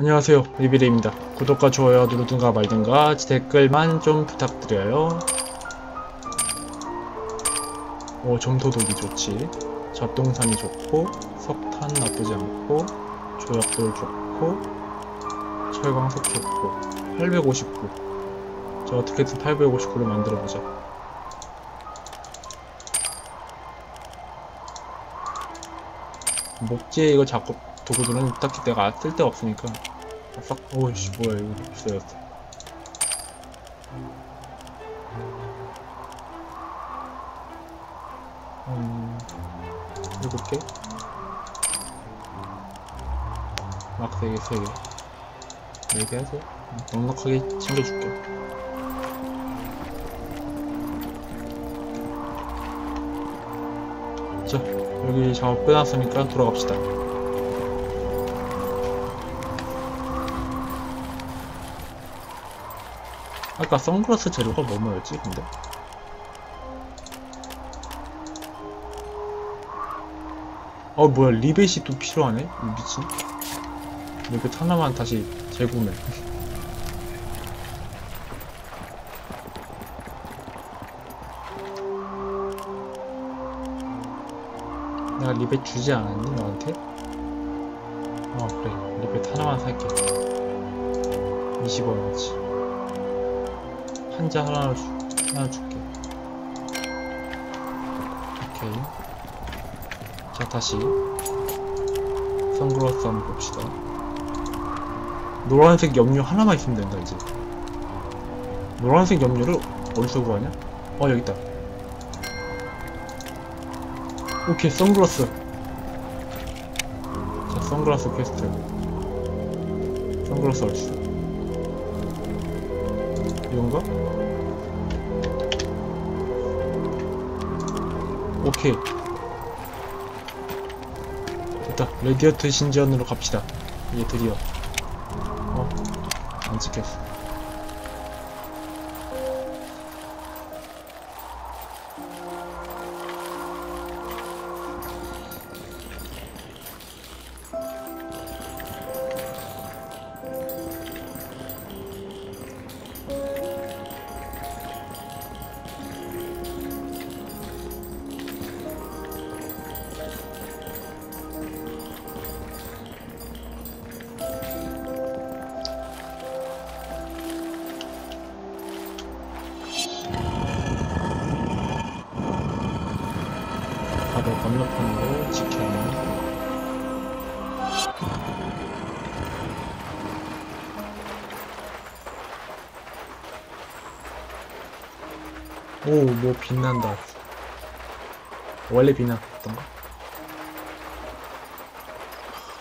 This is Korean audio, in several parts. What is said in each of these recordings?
안녕하세요. 리비레입니다. 구독과 좋아요 누르든가 말든가 댓글만 좀 부탁드려요. 오 점토독이 좋지. 잡동산이 좋고 석탄 나쁘지 않고 조약돌 좋고 철광석 좋고 859자 어떻게든 859를 만들어보자. 목지에 이거 자꾸 도구들은 딱히 내가 쓸데 없으니까 싹 오이씨 뭐야 이거 없어졌어 음 일곱 개 막세개 세개 네개 음, 넉넉하게 챙겨줄게. 자 여기 작업 끝났으니까 돌아갑시다 아까 선글라스 재료가 뭐 뭐였지 근데? 어 뭐야 리벳이 또 필요하네? 이 미친 리벳 하나만 다시 재구매 내가 리벳 주지 않았니 너한테? 어 그래 리벳 하나만 살게 20원이지 한자 하나, 주, 하나 줄게. 오케이. 자, 다시. 선글라스 한번 봅시다. 노란색 염료 하나만 있으면 된다, 이제. 노란색 염료를 어디서 구하냐? 어, 여기 있다. 오케이, 선글라스. 자, 선글라스 퀘스트. 선글라스 어딨어? 이건가? 오케이 됐다 레디언트 신전으로 갑시다 이제 드디어 어? 안 찍혔어 바로 건너편으로 지켜내 오, 뭐 빛난다. 원래 빛났던가?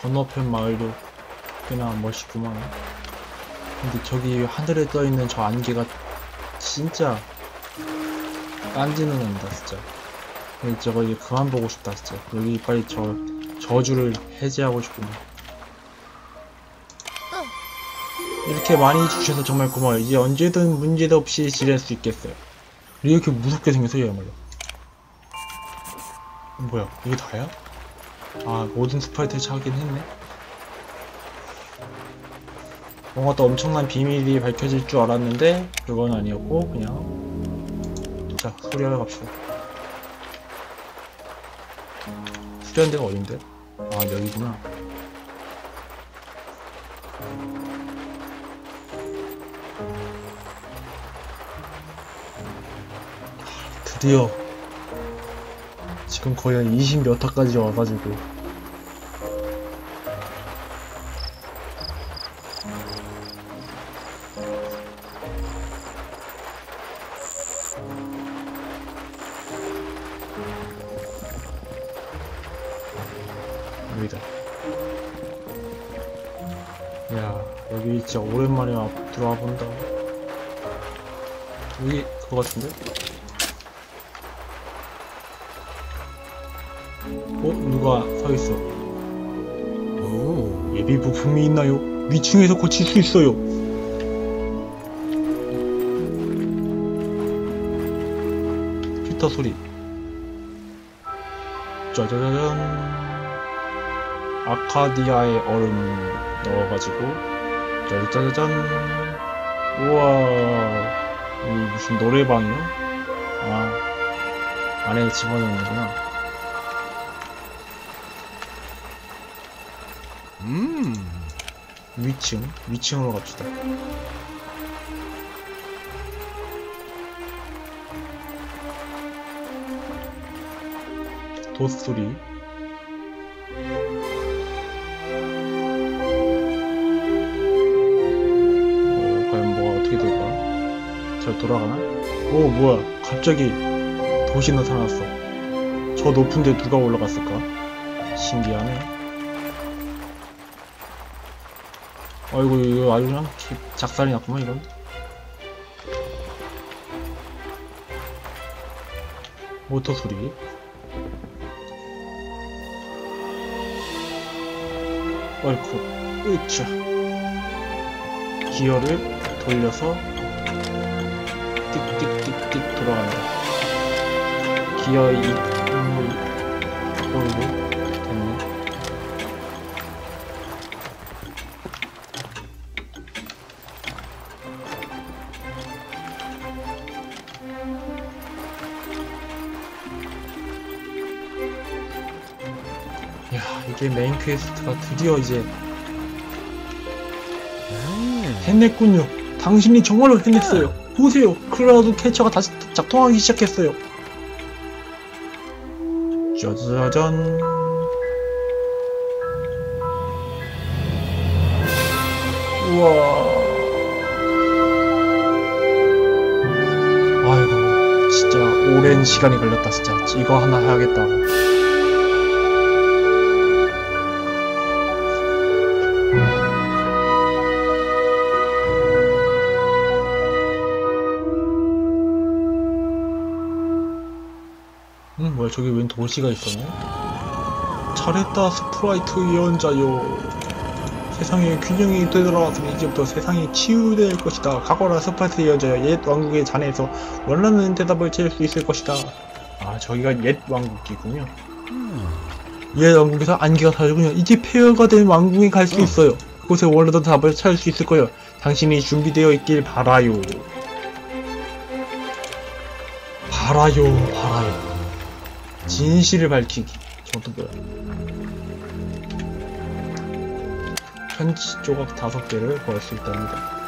건너편 마을도 꽤나 멋있구만. 근데 저기 하늘에 떠있는 저 안개가 진짜 간지는 난다, 진짜. 근데 저거 이제 그만 보고 싶다, 진짜. 여기 빨리 저 저주를 해제하고 싶구만. 이렇게 많이 주셔서 정말 고마워요. 이제 언제든 문제도 없이 지낼 수 있겠어요. 이렇게 무섭게 생겼어, 얘야말로. 뭐야, 이게 다야? 아, 모든 스프라이트를 찾긴 했네. 뭔가 또 엄청난 비밀이 밝혀질 줄 알았는데, 그건 아니었고, 그냥. 자, 수리하러 갑시다. 수련대가 어딘데? 아, 여기구나. 드디어 지금 거의 한 20몇 화까지 와가지고 여기다 야 여기 진짜 오랜만에 와, 들어와 본다 여기 그거 같은데? 어? 누가 서 있어. 오, 예비 부품이 있나요? 위층에서 고칠 수 있어요. 피터 소리. 짜자자잔. 아카디아의 얼음. 넣어가지고 짜자자잔 우와 이 무슨 노래방이요? 아 안에 집어넣는구나 음. 위층 위층으로 갑시다 도스토리 어떻게 될까? 잘 돌아가나? 오 뭐야 갑자기 도시 나타났어 저 높은데 누가 올라갔을까? 신기하네 아이고 이거 아주 그냥 기- 작살이 났구만 이건 모터 소리 어이쿠 으쌰 기어를 돌려서 띡띡띡띡 돌아간다 기어 이 음, 어이구 됐네 야 이게 main quest가 드디어 이제 음. 해냈군요. 당신이 정말로 해냈어요. 보세요. 클라우드 캐쳐가 다시 작동하기 시작했어요. 짜자잔. 우와. 아이고, 진짜 오랜 시간이 걸렸다, 진짜. 이거 하나 해야겠다 저기 웬 도시가 있었네? 잘했다, 스프라이트 예언자여. 세상에 균형이 되돌아왔으니 이제부터 세상이 치유될 것이다. 가거라 스프라이트 예언자여. 옛 왕국의 잔해에서 원하는 대답을 찾을 수 있을 것이다. 아, 저기가 옛 왕국이군요. 옛 왕국에서 안개가 사라지군요. 이제 폐허가 된 왕국에 갈수 응. 있어요. 그곳에 원하던 답을 찾을 수 있을 거예요. 당신이 준비되어 있길 바라요. 바라요, 바라요. 진실을 밝히기. 저것도 뭐야? 편지 조각 다섯 개를 구할 수 있답니다.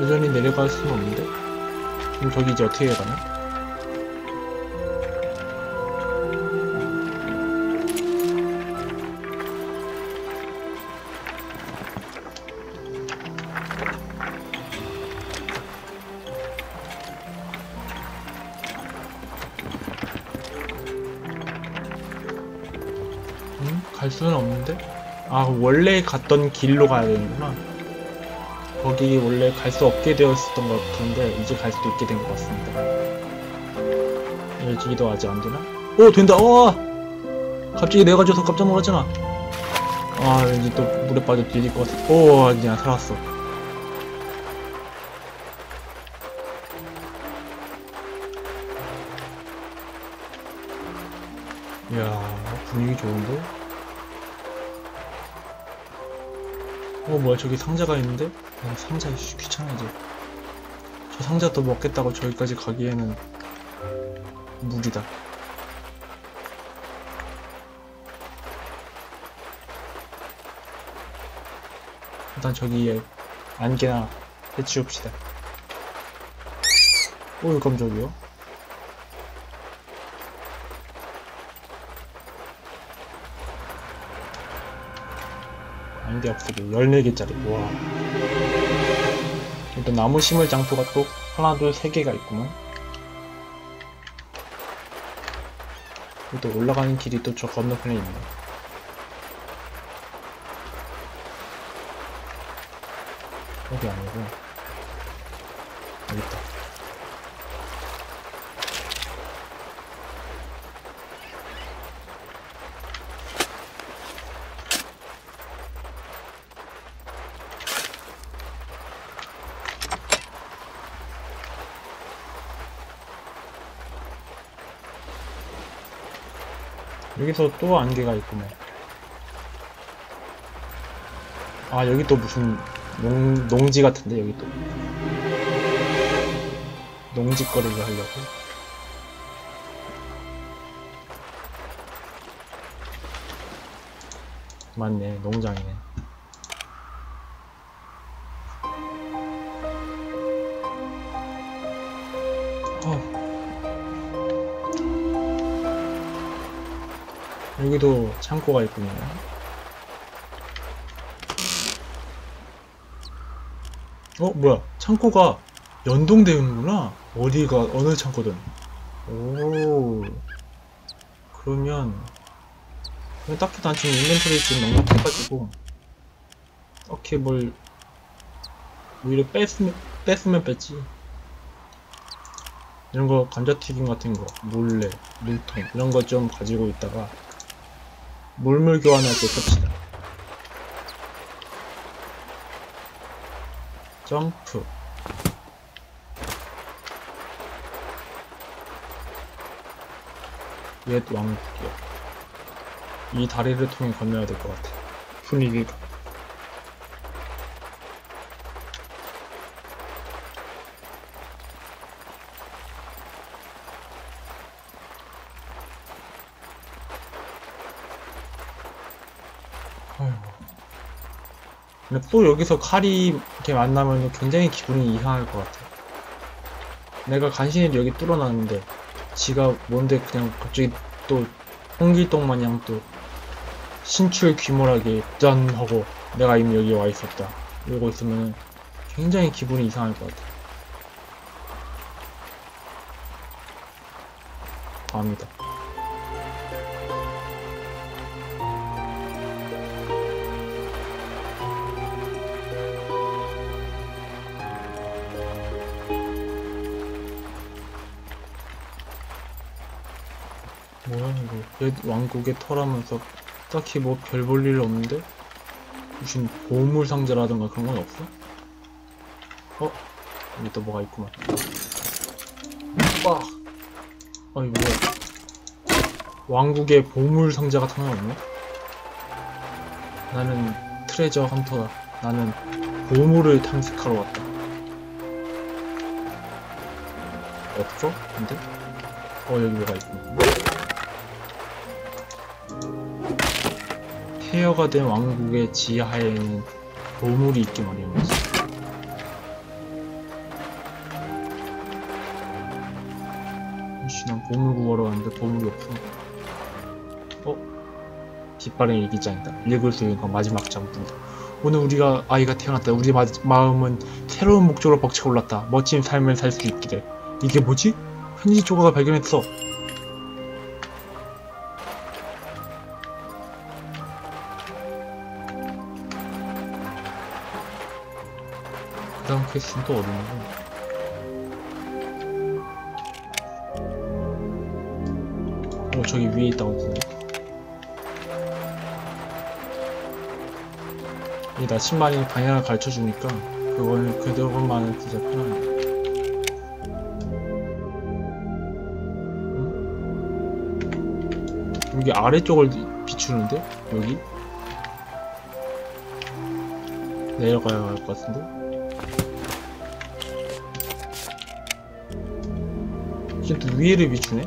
여전히 내려갈 수는 없는데? 그럼 저기 이제 어떻게 가나? 갈 수는 없는데? 아, 원래 갔던 길로 가야 되는구나. 거기 원래 갈 수 없게 되어 있었던 것 같은데, 이제 갈 수도 있게 된 것 같습니다. 여기도 아직 안 되나? 오, 된다! 와! 갑자기 내가 져서 깜짝 놀랐잖아. 아, 왠지 또 물에 빠져 뒤질 것 같아. 오, 그냥 살았어. 이야, 분위기 좋은데? 어, 뭐야, 저기 상자가 있는데? 아, 상자, 씨, 귀찮아, 이제. 저 상자 또 먹겠다고 저기까지 가기에는 무리다. 일단 저기에 안개나 해치웁시다. 오, 깜짝이요. 개 없애기 14개짜리. 와. 일단 나무 심을 장소가 또 하나 둘 세 개가 있구만. 또 올라가는 길이 또 저 건너편에 있네. 여기 아니고. 여기 있다 여기서 또 안개가 있구만. 아, 여기 또 무슨 농, 농지 같은데, 여기 또. 농지거리를 하려고. 맞네, 농장이네. 어. 여기도 창고가 있군요. 어, 뭐야? 창고가 연동되어 있는구나? 어디가, 어느 창고든. 오. 그러면, 딱히 난 지금 인벤토리 지금 넉넉해가지고, 딱히 뭘, 오히려 뺐으면, 뺐으면 뺐지. 이런 거, 감자튀김 같은 거, 몰래, 물통, 이런 거 좀 가지고 있다가, 물물 교환할 때 씁시다. 점프. 옛 왕국이요. 이 다리를 통해 건너야 될 것 같아. 분위기가. 근데 또 여기서 칼이 이렇게 만나면 굉장히 기분이 이상할 것 같아. 내가 간신히 여기 뚫어놨는데, 지가 뭔데 그냥 갑자기 또 홍길동 마냥 또 신출 귀몰하게 짠 하고 내가 이미 여기 와 있었다. 이러고 있으면 굉장히 기분이 이상할 것 같아. 다음이다. 옛 왕국의 터라면서 딱히 뭐 별 볼 일 없는데? 무슨 보물 상자라든가 그런 건 없어? 어? 여기 또 뭐가 있구만 빡! 아니 뭐야 왕국의 보물 상자 같은 건 없네? 나는 트레저 헌터다 나는 보물을 탐색하러 왔다 없어? 근데? 어 여기 뭐가 있구나 폐허가 된 왕국의 지하에는 보물이 있기 마련이지. 이씨, 난 보물 구하러 왔는데 보물이 없어. 어? 뒷발의 일기장이다. 읽을 수 있는 건 마지막 장부다. 오늘 우리가 아이가 태어났다. 우리 마, 마음은 새로운 목적으로 벅차 올랐다. 멋진 삶을 살 수 있기를. 이게 뭐지? 편지 조각을 발견했어. 퀘스트는 또 어디냐고 어 저기 위에 있다고 이 나침반이 방향을 가르쳐주니까 그거는 그것만은 진짜 응? 여기 아래쪽을 비추는데? 여기? 내려가야 할 것 같은데? 이게 또 위에를 비추네?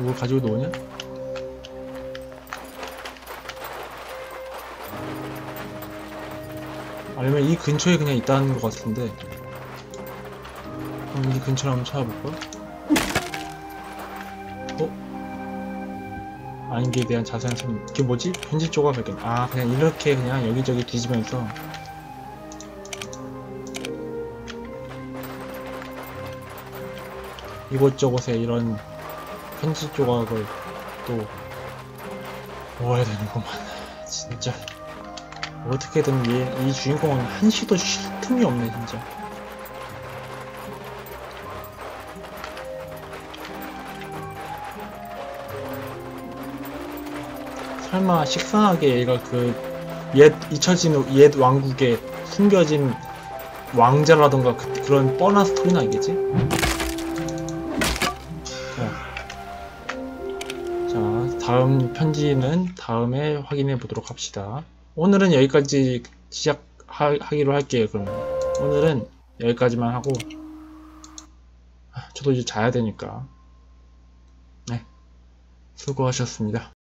이걸 가지고 노냐? 아니면 이 근처에 그냥 있다는 것 같은데 그럼 이 근처를 한번 찾아볼까? 어? 안개에 대한 자세한 설명 이게 뭐지? 편지 조각 발견 아 그냥 이렇게 그냥 여기저기 뒤지면서 이곳저곳에 이런 편지 조각을 또 모아야 되는구만. 진짜. 어떻게든 얘, 이 주인공은 한시도 쉴 틈이 없네 진짜. 설마 식상하게 얘가 그 옛 잊혀진 옛 왕국에 숨겨진 왕자라던가 그, 그런 뻔한 스토리는 아니겠지? 다음 편지는 다음에 확인해 보도록 합시다. 오늘은 여기까지 시작하기로 할게요. 그러면 오늘은 여기까지만 하고 아, 저도 이제 자야 되니까 네 수고하셨습니다.